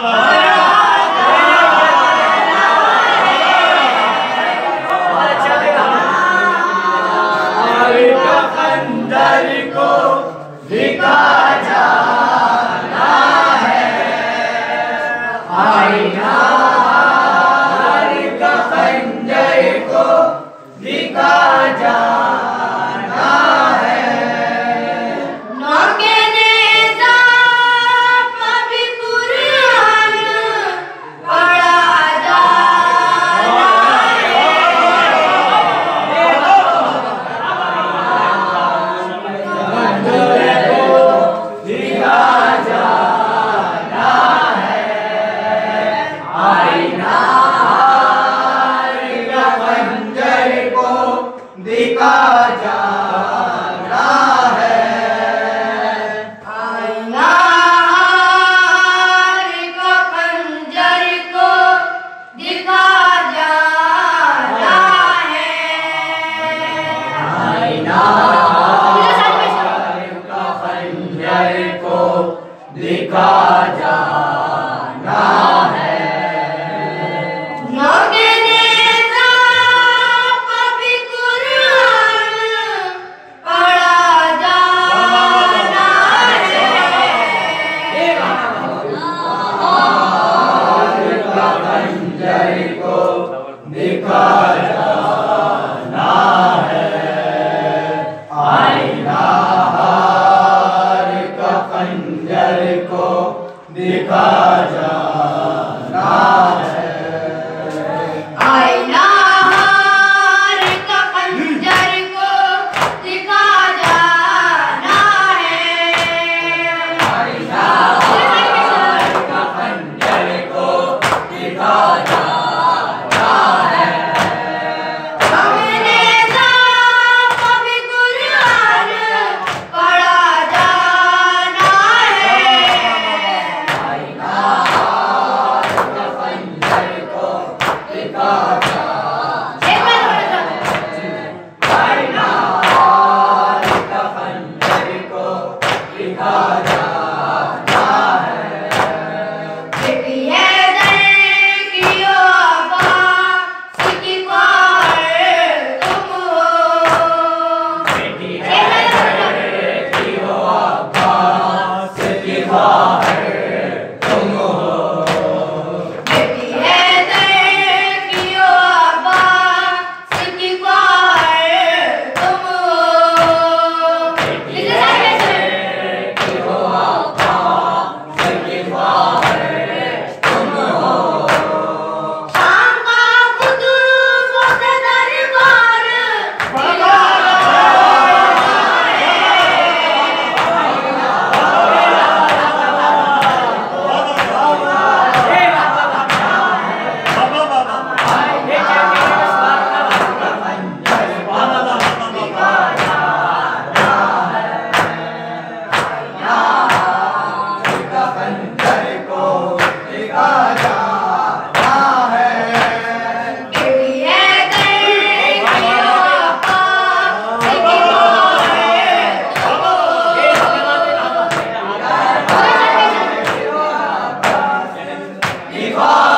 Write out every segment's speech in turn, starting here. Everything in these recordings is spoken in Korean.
Bravo! Viva!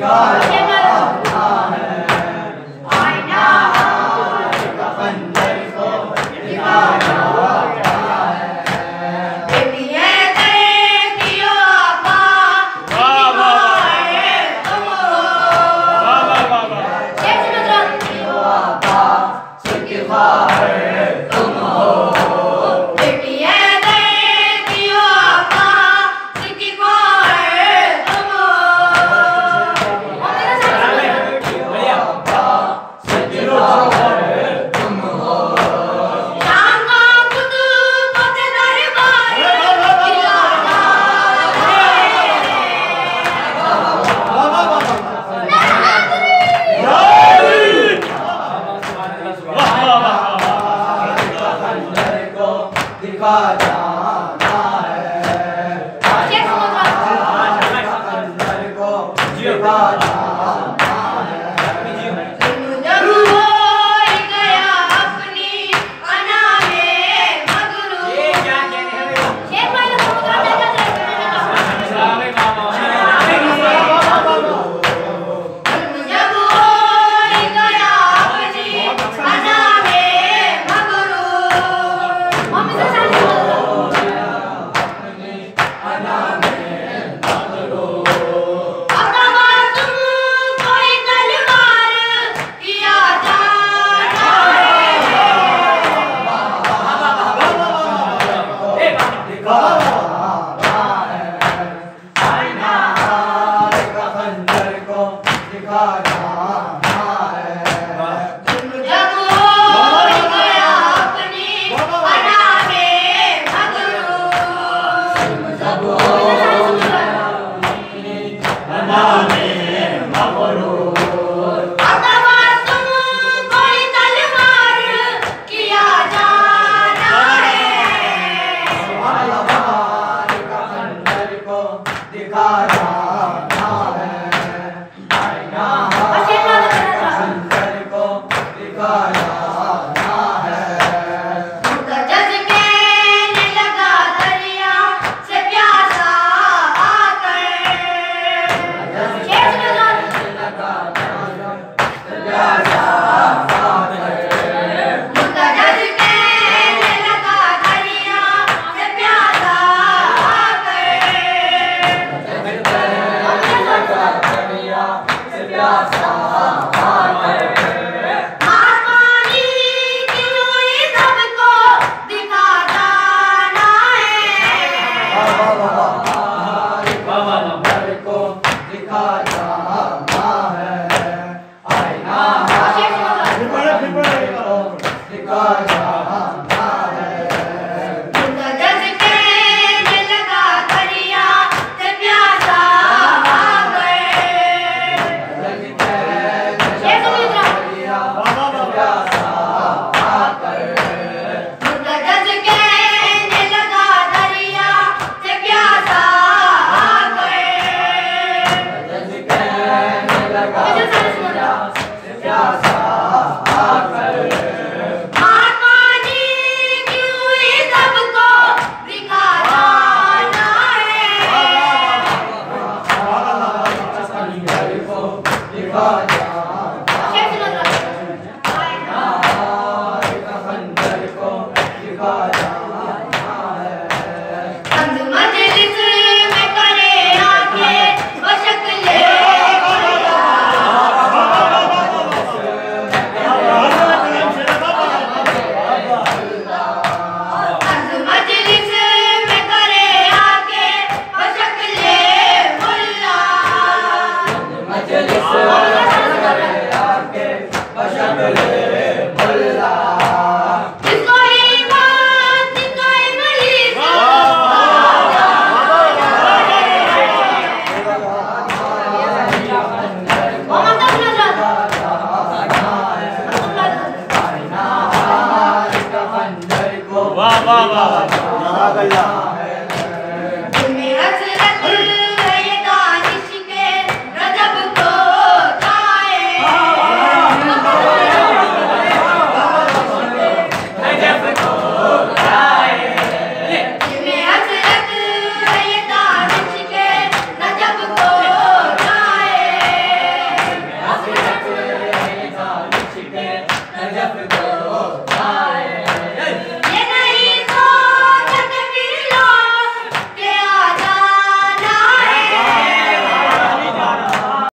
God. Because vai. Baba. Mahagala.